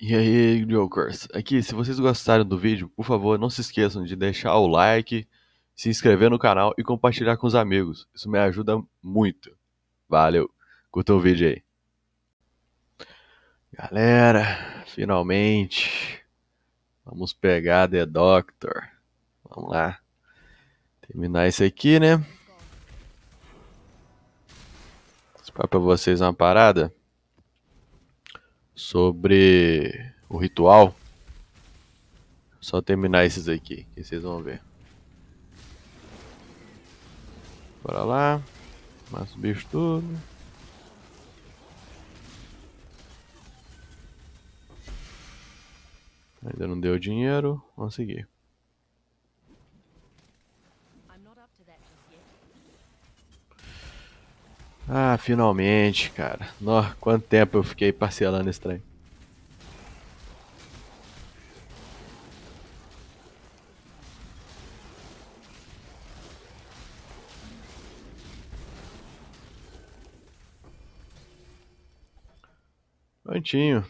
E aí, Jokers? Aqui, se vocês gostaram do vídeo, por favor, não se esqueçam de deixar o like, se inscrever no canal e compartilhar com os amigos. Isso me ajuda muito. Valeu, curta o vídeo aí. Galera, finalmente, vamos pegar The Doctor. Vamos lá, terminar isso aqui, né? Vou explicar pra vocês uma parada sobre o ritual. Só terminar esses aqui, que vocês vão ver. Bora lá. Mata os bichos tudo. Ainda não deu dinheiro. Vamos seguir. Ah, finalmente, cara. Nó, quanto tempo eu fiquei parcelando esse trem. Prontinho.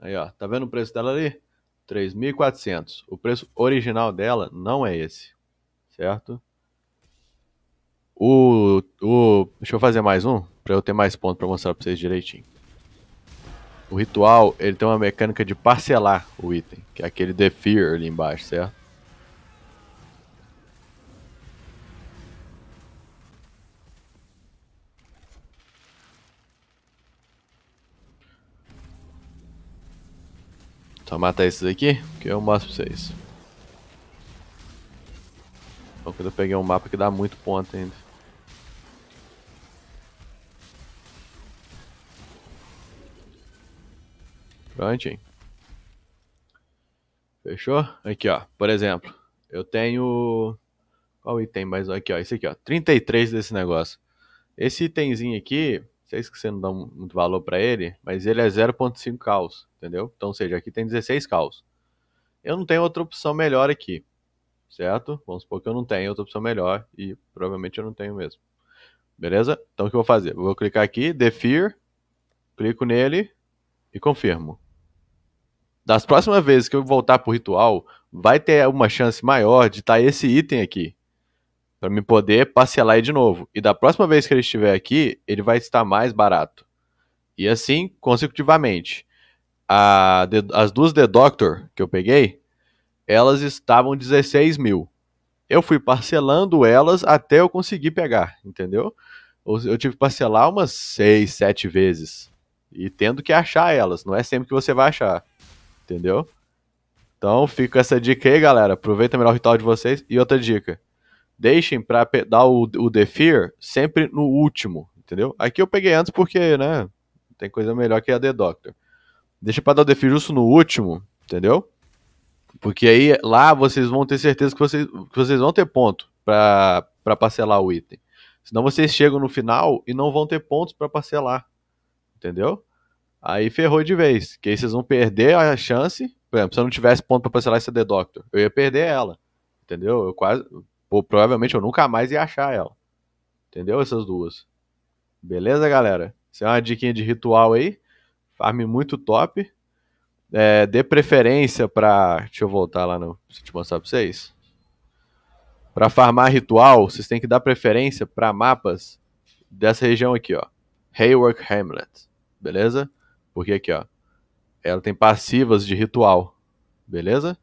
Aí, ó. Tá vendo o preço dela ali? 3.400. O preço original dela não é esse. Certo? O, o, deixa eu fazer mais um, para eu ter mais pontos para mostrar para vocês direitinho. O ritual, ele tem uma mecânica de parcelar o item, que é aquele The Fear ali embaixo, certo? Só matar esses aqui, que eu mostro pra vocês. Então, quando eu peguei um mapa que dá muito ponto ainda. Prontinho. Fechou? Aqui, ó. Por exemplo, eu tenho... Qual item mais? Aqui, ó. Esse aqui, ó. 33 desse negócio. Esse itemzinho aqui, sei que você não dá muito valor para ele, mas ele é 0.5 caos, entendeu? Então, ou seja, aqui tem 16 caos. Eu não tenho outra opção melhor aqui, certo? Vamos supor que eu não tenho outra opção melhor e provavelmente eu não tenho mesmo. Beleza? Então, o que eu vou fazer? Eu vou clicar aqui, Fear, clico nele e confirmo das próximas vezes que eu voltar pro ritual, vai ter uma chance maior de estar tá esse item aqui. para me poder parcelar de novo. E da próxima vez que ele estiver aqui, ele vai estar mais barato. E assim, consecutivamente. A, as duas The Doctor que eu peguei, elas estavam 16 mil. Eu fui parcelando elas até eu conseguir pegar, entendeu? Eu tive que parcelar umas 6, 7 vezes. E tendo que achar elas. Não é sempre que você vai achar. Entendeu? Então, fica essa dica aí, galera. Aproveita melhor o ritual de vocês. E outra dica. Deixem pra dar o, o The Fear sempre no último, entendeu? Aqui eu peguei antes porque, né, tem coisa melhor que a The Doctor. Deixa pra dar o The Fear justo no último, entendeu? Porque aí lá vocês vão ter certeza que vocês, que vocês vão ter ponto pra, pra parcelar o item. Senão vocês chegam no final e não vão ter pontos para parcelar. Entendeu? Aí ferrou de vez. Que aí vocês vão perder a chance. Por exemplo, se eu não tivesse ponto pra parcelar essa The Doctor, eu ia perder ela. Entendeu? Eu quase. Pô, provavelmente eu nunca mais ia achar ela. Entendeu? Essas duas. Beleza, galera? Isso é uma diquinha de ritual aí. Farm muito top. É, dê preferência pra. Deixa eu voltar lá no. Deixa eu te mostrar pra vocês. Pra farmar ritual, vocês têm que dar preferência para mapas dessa região aqui, ó. Haywork Hamlet. Beleza? Porque aqui, ó, ela tem passivas de ritual, beleza?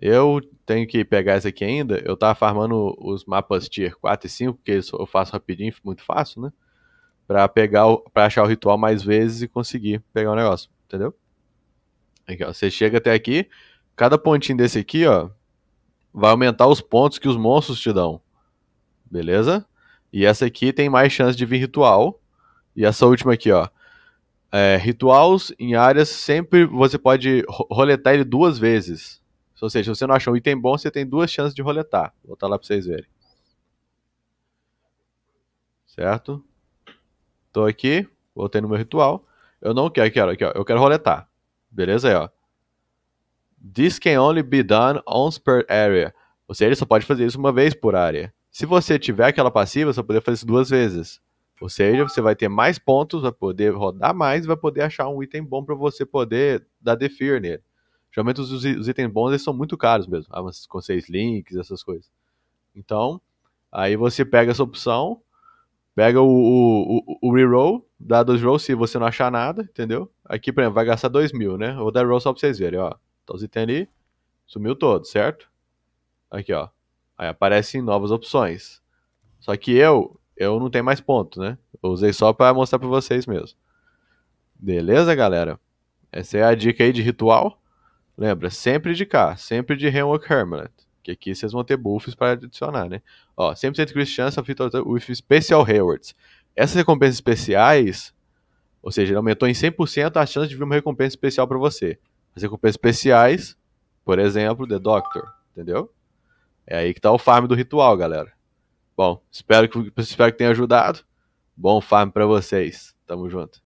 Eu tenho que pegar essa aqui ainda. Eu tava farmando os mapas tier 4 e 5, porque eu faço rapidinho, muito fácil, né? Pra pegar o, pra achar o ritual mais vezes e conseguir pegar o negócio, entendeu? Aqui, ó, você chega até aqui, cada pontinho desse aqui, ó, vai aumentar os pontos que os monstros te dão. Beleza? E essa aqui tem mais chance de vir ritual. E essa última aqui, ó, é, rituals em áreas, sempre você pode roletar ele duas vezes. Ou seja, se você não achou um item bom, você tem duas chances de roletar. Vou botar lá para vocês verem. Certo? Tô aqui, voltei no meu ritual. Eu não quero, quero aqui, ó, eu quero roletar. Beleza aí, ó. This can only be done once per area. Ou seja, ele só pode fazer isso uma vez por área. Se você tiver aquela passiva, você vai poder fazer isso duas vezes. Ou seja, você vai ter mais pontos, vai poder rodar mais, vai poder achar um item bom para você poder dar defear nele. Geralmente os, os, itens bons eles são muito caros mesmo, com seis links, essas coisas. Então, aí você pega essa opção, pega o, o, o, reroll, dá dois rolls se você não achar nada, entendeu? Aqui, por exemplo, vai gastar dois mil, né? Vou dar roll só pra vocês verem, ó. Então os itens ali, sumiu todo, certo? Aqui, ó. Aí aparecem novas opções. Só que eu, eu não tenho mais ponto, né? Eu usei só para mostrar para vocês mesmo. Beleza, galera? Essa é a dica aí de ritual. Lembra, sempre de cá, sempre de Handwork Hermit. Que aqui vocês vão ter buffs para adicionar, né? Ó, 100% Chris Chance with Special Rewards. Essas recompensas especiais, ou seja, ele aumentou em 100% a chance de vir uma recompensa especial para você. As recompensas especiais, por exemplo, The Doctor, entendeu? É aí que tá o farm do ritual, galera. Bom, espero que, espero que tenha ajudado. Bom farm para vocês. Tamo junto.